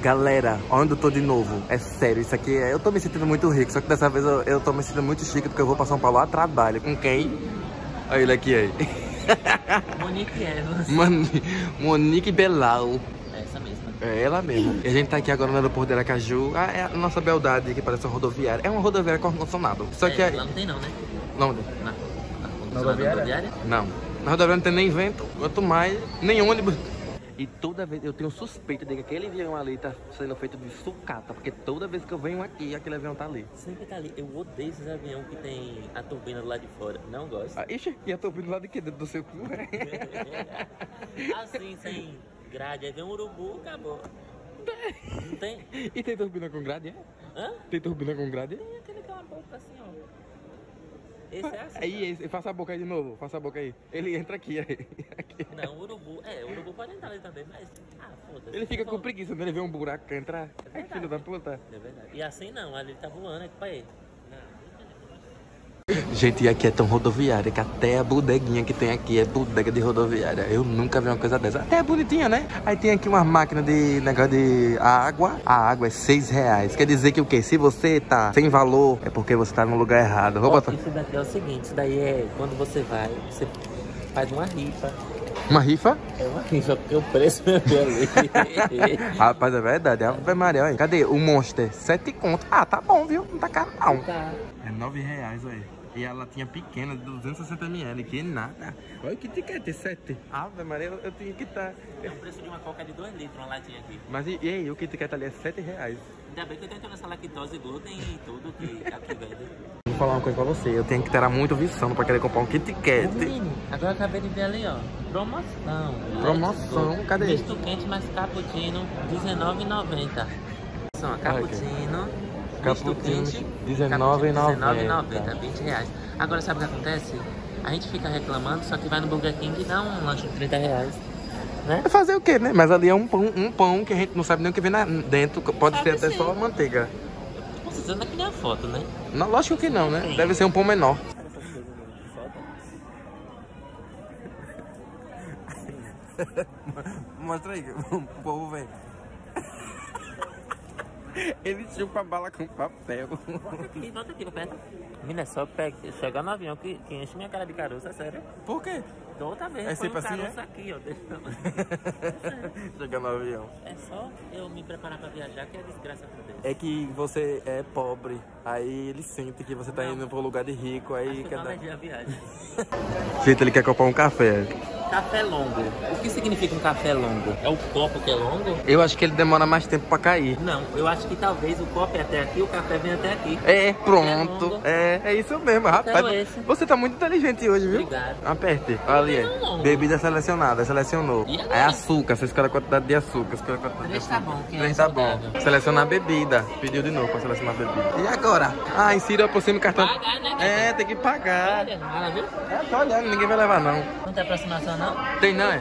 Galera, onde eu tô de novo? É sério, isso aqui é... Eu tô me sentindo muito rico, só que dessa vez eu, eu tô me sentindo muito chique porque eu vou pra São Paulo a trabalho. Com quem? Olha ele aqui aí. Monique Evans. Moni- Monique Belau. É essa mesma. É ela mesmo. E a gente tá aqui agora no aeroporto de Aracaju. Ah, é a nossa beldade que parece uma rodoviária. É uma rodoviária com ar-condicionado. Só que é, é... Lá não tem não, né? Não, Na, na rodoviária? rodoviária? Não. Na rodoviária não tem nem vento, quanto mais nem ônibus. E toda vez eu tenho suspeita de que aquele avião ali tá sendo feito de sucata, porque toda vez que eu venho aqui, aquele avião tá ali. Sempre tá ali. Eu odeio esses aviões que tem a turbina do lado de fora. Não gosto. Ah, ixi, e eu tô ouvindo lá de quê? Dentro do seu cu? assim, sem grade. Aí vem um urubu, acabou. Não tem? e tem turbina com grade, é? Hã? Tem turbina com grade? Tem aquele que é uma boca assim, ó. Esse é assim. Aí, esse- faça a boca aí de novo, faça a boca aí. Ele entra aqui, aí. Aqui. Não, o urubu. É, o urubu pode entrar ali também, mas. Ah, foda-se. Ele fica com preguiça, né? Ele vê um buraco que entrar. É É verdade. filho da puta. É verdade. E assim não, ali ele tá voando, é pra ele. Gente, e aqui é tão rodoviária que até a bodeguinha que tem aqui é bodega de rodoviária. Eu nunca vi uma coisa dessa. Até é bonitinha, né? Aí tem aqui uma máquina de negócio de água. A água é seis reais. Quer dizer que o quê? Se você tá sem valor, é porque você tá no lugar errado. Vou botar Isso daqui é o seguinte, isso daí é quando você vai, você faz uma rifa. uma rifa. É uma rifa, porque o preço é ali. Rapaz, é verdade. Ave Maria, olha. Cadê? O Monster, sete conto. Ah, tá bom, viu? Não tá caro, não. tá. É nove reais, olha. E a latinha pequena de 260ml, que nada. Olha que tiquete, sete. Ave Maria, eu, eu tinha que estar... É o preço de uma coca de 2 litros, uma latinha aqui. Mas e, e aí, o Kit Kat ali é 7 reais. Ainda bem que eu tenho essa lactose, glúten e tudo que aqui vende. Vou falar uma coisa pra você, eu tenho que ter muito visão pra querer comprar um Kit Kat. menino, agora eu acabei de ver ali, ó. Promoção. Promoção, Let's cadê? Misto quente mais cappuccino, R$19,90. São a cappuccino, Cappuccino, quente, R$19,90. R$19,90, 20 reais. Agora sabe o que acontece? A gente fica reclamando, só que vai no Burger King e dá um lanche de 30 reais. Né? É fazer o quê, né? Mas ali é um pão, um pão que a gente não sabe nem o que vem na- dentro. Pode Sabe ser até sim. só manteiga. Com certeza que nem a foto, né? Não, lógico que não, né? Sim. Deve ser um pão menor. Mostra aí, o povo vem. Ele chupa a bala com papel. Volta aqui, volta aqui pra perto. Menina, é só pe- chegar no avião que, que enche minha cara de caroço, é sério. Por quê? Da outra vez É foi um sempre assim, caroço é? aqui, ó. desse tamanho. Chega no avião. É só eu me preparar pra viajar que a desgraça acontece. É que você é pobre, aí ele sente que você tá Não. indo pra um lugar de rico, aí Acho que dar... planejei a viagem. Gente, ele quer comprar um café. Café longo. O que significa um café longo? É o copo que é longo? Eu acho que ele demora mais tempo pra cair. Não, eu acho que talvez o copo é até aqui, o café vem até aqui. É, Café pronto. É, é isso mesmo, quero rapaz. esse. Você tá muito inteligente hoje, viu? Obrigado. Aperte. Ali, é. Bebida selecionada, selecionou. É açúcar, você escolhe a quantidade de açúcar. Escolhe a quantidade Três de tá bom, que é Três tá bom. Selecionar a bebida. Pediu de novo pra selecionar a bebida. E agora? Ah, insira por cima o cartão. Pagar, né, É, tem que pagar. Olha, viu? É, tô olhando, ninguém vai levar não. Não tem aproximação, não? Tem não, é?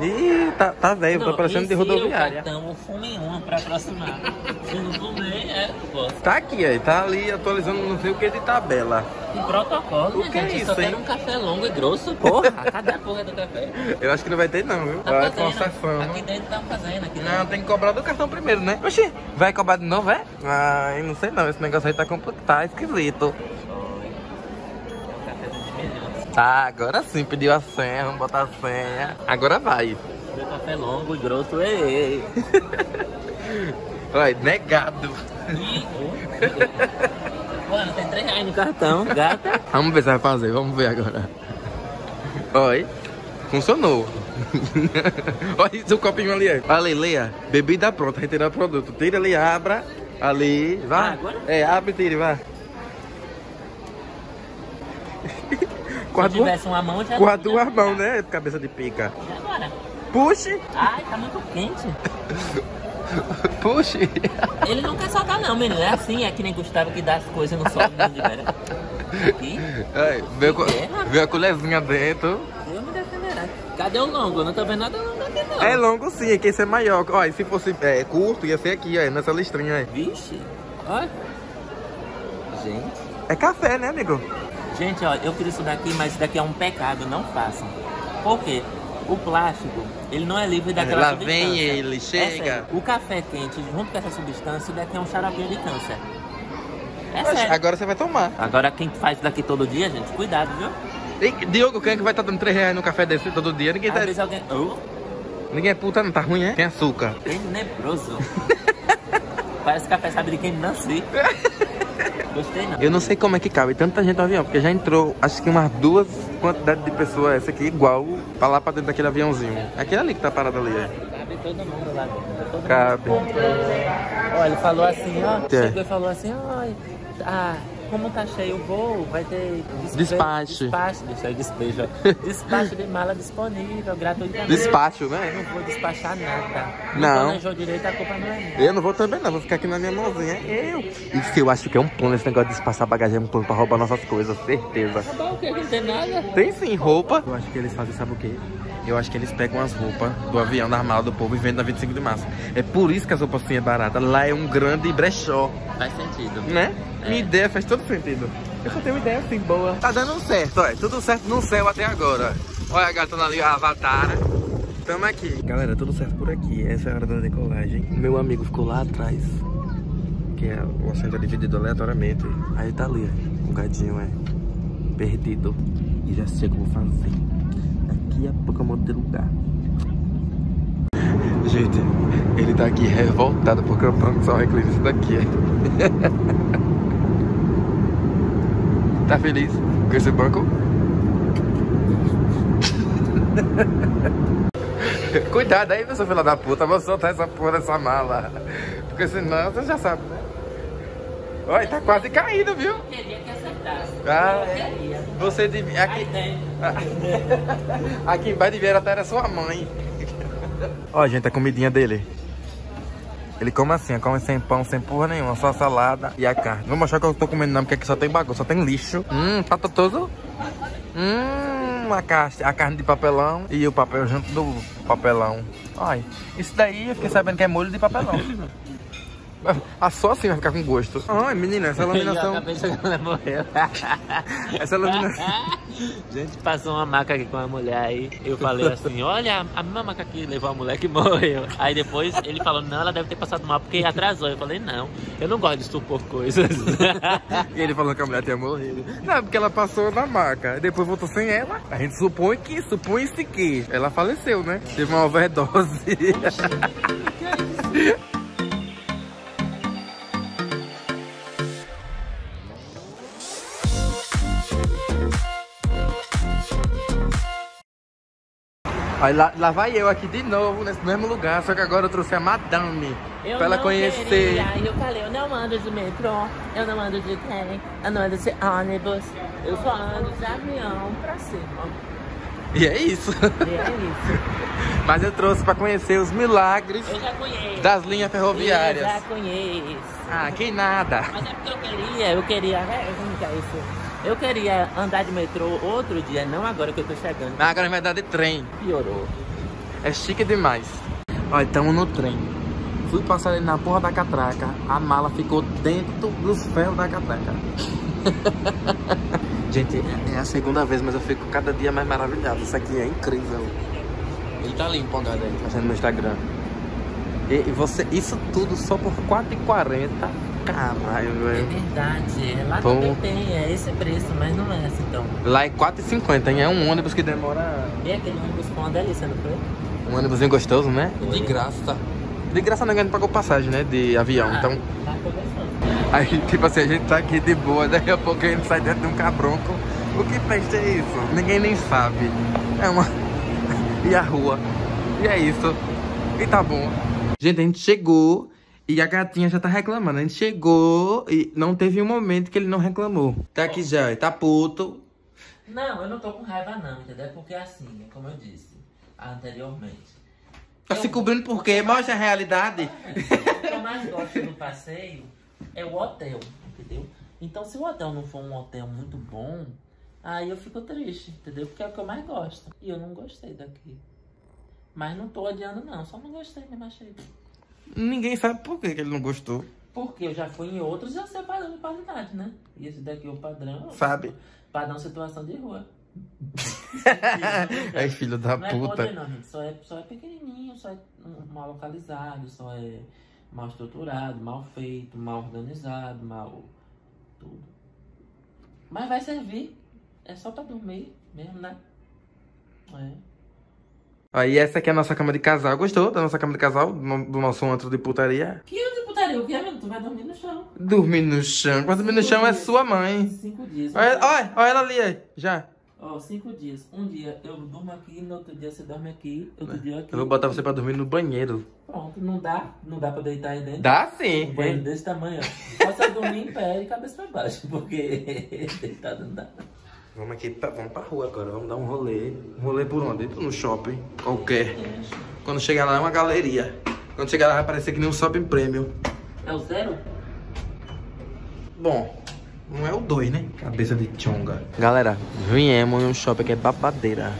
Ih, tá, tá velho, tá Não, parecendo de rodoviária. O cartão, fume uma pra aproximar. Se não fumer, é, pô. Tá aqui, aí, tá ali atualizando não sei o que de tabela. Que protocolo, O que é gente. isso, Só quero um café longo e grosso. Porra, cadê a porra do café? Eu acho que não vai ter não, viu? Tá Vai fazendo. concessão. Aqui dentro tá fazendo. Aqui Não, dentro. tem que cobrar do cartão primeiro, né? Oxi, vai cobrar de novo, é? Ai, não sei não, esse negócio aí tá tá esquisito. É um café de milhões. Tá, agora sim, pediu a senha, vamos botar a senha. Agora vai. Meu café longo e grosso, ei, ei. Vai, negado. Mano, tem 3 reais no cartão, gata. Vamos ver se vai fazer, vamos ver agora. Oi, funcionou. Olha isso, o copinho ali. aí. Ali, leia. Bebida pronta, retirar o produto. Tira ali, abra. Ali, Ah, vai. agora? É, abre e tire, vai. Com Se a eu duas, tivesse uma mão, já com a duas mãos, né? Cabeça de pica. E agora? Puxe, Ai, tá muito quente. puxe. Ele não quer soltar não, menino. É assim, é que nem Gustavo que dá as coisas no sol. Aqui, Ai, veio, com- veio a colherzinha dentro. eu me defenderá. Cadê o longo? Eu não tô vendo nada longo aqui não. É longo sim, é que esse é maior. Olha, se fosse é, curto, ia ser aqui, ó, nessa listrinha aí. Vixe, olha. Gente. É café, né, amigo? Gente, ó, eu queria isso daqui, mas isso daqui é um pecado, não façam. Por quê? O plástico, ele não é livre daquela Lá substância. vem ele, É chega. sério. o café quente, junto com essa substância, isso daqui é um xaropinho de câncer. É sério. Agora você vai tomar. Agora quem faz isso daqui todo dia, gente, cuidado, viu? E, Diogo, quem é que vai estar dando 3 reais no café desse todo dia? Ninguém, Às tá, vezes alguém... Oh, ninguém é puta, não tá ruim, é? Tem açúcar. tenebroso. Parece café sabe de quem nasci. Gostei não. Eu não sei como é que cabe tanta gente no avião, porque já entrou, acho que umas duas quantidades de pessoas, essa aqui igual, pra lá pra dentro daquele aviãozinho. Aquele ali que tá parado ali, é. Cabe todo mundo lá dentro. Todo Cabe. mundo. Olha, ele falou assim, ó. Que? Chegou e falou assim, ó. Ah, como tá cheio o voo, vai ter despe- Despacho. Despacho, deixa eu despejo. Despacho de mala disponível, gratuitamente. Despacho, Eu né? não vou despachar nada. Não. planejou direito, a culpa não é minha. Eu não vou também não, vou ficar aqui na minha mãozinha. Eu. Isso eu acho que é um plano, esse negócio de passar bagagem é um plano pra roubar nossas coisas, certeza. Tá bom, que não tem nada. Tem sim, roupa. Eu acho que eles fazem, sabe o quê? Eu acho que eles pegam as roupas do avião, da mala do povo e vendem na 25 de março. É por isso que as roupas assim é barata. Lá é um grande brechó, Faz sentido. né? É. Minha ideia faz todo sentido. Eu só tenho uma ideia assim, boa. Tá dando certo, olha. Tudo certo no céu até agora. Olha a gatona ali, a avatar. Tamo aqui. Galera, tudo certo por aqui. Essa é a hora da decolagem. Meu amigo ficou lá atrás. Que é o assento é dividido aleatoriamente. Aí tá ali, ó. O gadinho é perdido. E já sei o que eu vou fazer. Daqui a pouco eu mudo de lugar. Gente, ele tá aqui revoltado porque o banco só reclina isso daqui. tá feliz com esse banco? Cuidado aí, meu filho da puta, vou soltar essa porra dessa mala. Porque senão você já sabe, né? Olha, tá quase caindo, viu? Acertasse. Ah, é. Você devia. Aqui, aqui embaixo devia até era sua mãe. Ó, gente, a comidinha dele. Ele come assim, come sem pão, sem porra nenhuma, só a salada e a carne. Não vou mostrar que eu tô comendo não, porque aqui só tem bagunça, só tem lixo. Hum, patatoso. Hum, a, caixa, a carne de papelão e o papel junto do papelão. Ai, isso daí eu fiquei sabendo que é molho de papelão. Ah, só assim vai ficar com gosto. Ai, menina, essa Eu laminação... acabei chegar, ela morreu. Essa laminação... Gente, passou uma maca aqui com uma mulher aí. Eu falei assim: olha, a mesma maca que levou a mulher que morreu. Aí depois ele falou: não, ela deve ter passado mal porque atrasou. Eu falei: não, eu não gosto de supor coisas. E ele falou que a mulher tinha morrido. Não, porque ela passou na maca. Depois voltou sem ela. A gente supõe que, supõe-se que ela faleceu, né? Teve uma overdose. Aí lá, lá vai eu aqui de novo, nesse mesmo lugar, só que agora eu trouxe a madame Eu pra ela conhecer. Queria. Eu falei, eu não ando de metrô, eu não ando de trem, eu não ando de ônibus, eu só ando de avião pra cima. E é isso. E é isso. Mas eu trouxe pra conhecer os milagres das linhas ferroviárias. Eu já conheço. Ah, que nada. Mas é porque eu queria, eu queria, é, como que é isso? Eu queria andar de metrô outro dia, não agora que eu tô chegando. Mas agora vai dar de trem. Piorou. É chique demais. Olha, estamos no trem. Fui passar ali na porra da catraca. A mala ficou dentro dos ferros da catraca. Gente, é a segunda vez, mas eu fico cada dia mais maravilhado. Isso aqui é incrível. Ele tá limpo agora aí, fazendo no Instagram. E, e você, isso tudo só por R$4,40. Caralho, É velho. verdade, lá Bom. também tem, é esse preço, mas não é assim tão. Lá é R$4,50, hein? É um ônibus que demora. E aquele ônibus com uma delícia, não foi? Um ônibusinho gostoso, né? Foi. De graça. De graça não, a gente pagou passagem, né? De avião. Ah, Então, Lá gostoso. Aí, tipo assim, a gente tá aqui de boa, daqui a pouco a gente sai dentro de um cabronco. O que festa é isso? Ninguém nem sabe. É uma. E a rua. E é isso. E tá bom. Gente, a gente chegou e a gatinha já tá reclamando. A gente chegou e não teve um momento que ele não reclamou. Tá aqui já, tá puto. Não, eu não tô com raiva não, entendeu? Porque assim, como eu disse anteriormente. Tá se cobrindo por quê? Mostra a realidade. O que eu mais gosto do passeio é o hotel, entendeu? Então se o hotel não for um hotel muito bom, aí eu fico triste, entendeu? Porque é o que eu mais gosto. E eu não gostei daqui. Mas não tô odiando não, só não gostei mesmo, achei. Ninguém sabe por que ele não gostou. Porque eu já fui em outros e eu sei padrão de qualidade, né? E esse daqui é o padrão. Sabe? Padrão situação de rua. Ai, filho da não é puta. podre, não, gente. Só é, só é pequenininho, só é mal localizado, só é mal estruturado, mal feito, mal organizado, mal tudo. Mas vai servir. É só pra dormir mesmo, né? É. Aí essa aqui é a nossa cama de casal. Gostou da nossa cama de casal? Do nosso antro de putaria? Que eu de putaria? O que é, meu? Tu vai dormir no chão. Dormir no chão. Quando dormir no chão é sua mãe. Cinco dias. Olha, olha, olha ela ali, aí, já. Ó, cinco dias. Um dia eu durmo aqui, no outro dia você dorme aqui, outro dia aqui. Eu vou botar você pra dormir no banheiro. Pronto, não dá. Não dá pra deitar aí dentro. Dá Um sim. banho desse tamanho, ó. Só você dormir em pé e cabeça pra baixo, porque deitado não dá. Vamos aqui, pra, vamos pra rua agora, vamos dar um rolê. Um rolê por onde? No shopping, qualquer. Quando chegar lá é uma galeria. Quando chegar lá vai parecer que nem um shopping premium. É o zero? Bom, não é o 2, né? Cabeça de chonga. Galera, viemos em um shopping que é babadeira.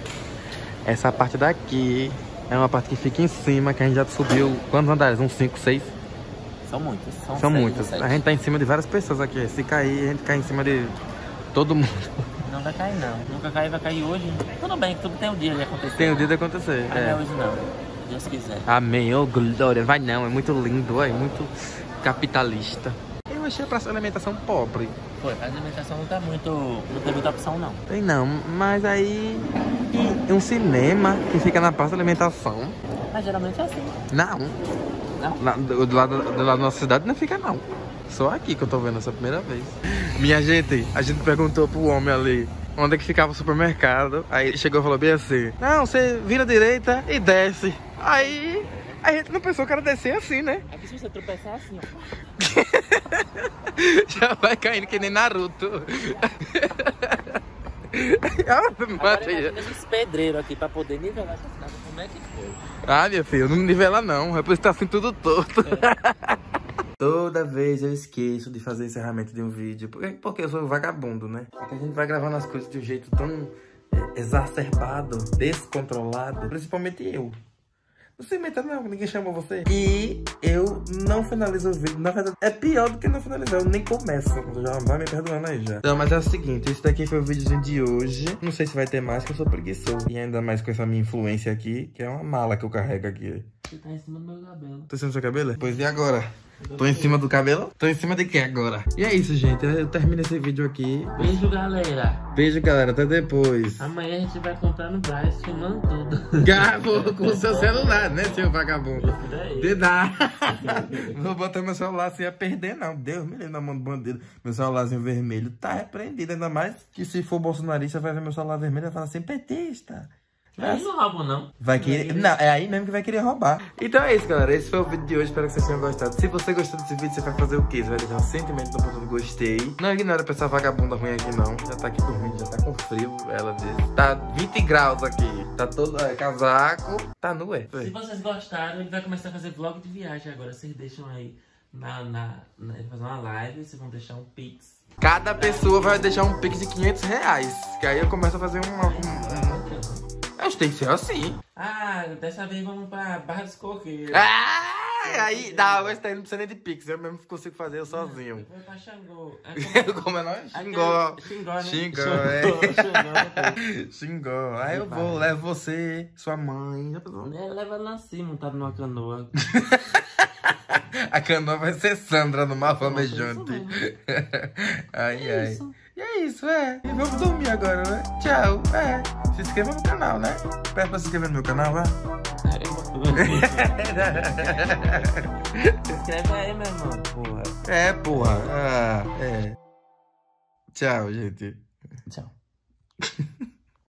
Essa parte daqui é uma parte que fica em cima, que a gente já subiu. Quantos andares? Uns 5, 6? São muitos. São, São seis, muitos. sete. A gente tá em cima de várias pessoas aqui. Se cair, a gente cai em cima de todo mundo. Não vai cair não. Nunca caiu, vai cair hoje. Tudo bem, que tudo tem o dia de acontecer. Tem o dia de acontecer. Mas não é É. hoje não. Deus quiser. Amém, ô glória. Vai não, é muito lindo, é muito capitalista. Eu achei a praça de alimentação pobre. Foi, a alimentação não tá muito. não tem muita opção não. Tem não, mas aí. E um cinema que fica na praça de alimentação. Mas geralmente é assim. Não. Não? Lá, do, do lado, do lado da nossa cidade não fica não. Só aqui que eu tô vendo essa primeira vez. Minha gente, a gente perguntou pro homem ali onde é que ficava o supermercado. Aí ele chegou e falou bem assim: Não, você vira à direita e desce. Aí a gente não pensou que era descer assim, né? Aqui se você tropeçar assim, ó. Já vai caindo que nem Naruto. Ave Agora Maria. esses pedreiros aqui pra poder nivelar essas casas. Como é que foi? Ah, minha filha, não nivela não. É por isso que tá assim tudo torto. Toda vez eu esqueço de fazer encerramento de um vídeo. Porque, porque eu sou vagabundo, né? É que a gente vai gravando as coisas de um jeito tão é, exacerbado, descontrolado. Principalmente eu. Não se meta não, ninguém chamou você. E eu não finalizo o vídeo. Na verdade, é pior do que não finalizar. Eu nem começo. Já vai me perdoando aí já. Então, mas é o seguinte, esse daqui foi o videozinho de hoje. Não sei se vai ter mais, que eu sou preguiçoso. E ainda mais com essa minha influência aqui, que é uma mala que eu carrego aqui. Você tá em cima do meu cabelo. Tô em cima do seu cabelo? Pois e agora? Tô em cima do cabelo? Tô em cima de quem agora? E é isso, gente. Eu termino esse vídeo aqui. Beijo, galera. Beijo, galera. Até depois. Amanhã a gente vai comprar no Braz, filmando tudo. Gabo com o seu celular, né, seu vagabundo? Daí. Dedá. Vou botar meu celular sem ia perder, não. Deus me livre na mão do bandido. Meu celularzinho vermelho tá repreendido. Ainda mais que se for bolsonarista, vai ver meu celular vermelho e vai falar assim, petista. Eles não roubam, não. Vai querer. Não, é aí mesmo que vai querer roubar. Então é isso, galera. Esse foi o vídeo de hoje. Espero que vocês tenham gostado. Se você gostou desse vídeo, você vai fazer o quê? Você vai deixar um sentimento no botão do gostei. Não ignora pra essa vagabunda ruim aqui, não. Já tá aqui dormindo, já tá com frio. Ela disse. Tá 20 graus aqui. Tá todo é, casaco. Tá nu, é. Se vocês gostaram, ele vai começar a fazer vlog de viagem agora. Vocês deixam aí na, na, na ele vai fazer uma live, vocês vão deixar um pix. Cada pessoa vai deixar um pix de 500 reais. Que aí eu começo a fazer um. um, um... Acho que tem que ser assim. Ah, dessa vez vamos pra Barra dos Coqueiros. Ah, aí, dá, hoje tá indo, precisa nem de pix. Eu mesmo consigo fazer eu sozinho. Foi pra Xangô. É como- Como é nós? Aquele- Xingó. Xingó, né? Xingó, é. Xingó. Aí eu vou, levo você, sua mãe. É, Leva lá assim, montado numa canoa. A canoa vai ser Sandra no mar flamejante. Ai, É ai. E é isso, é. E vamos dormir agora, né? Tchau. É. Se inscreva no canal, né? Peça pra se inscrever no meu canal, vá. Se inscreve aí, meu irmão. Porra. É, porra. Ah, é. Tchau, gente. Tchau.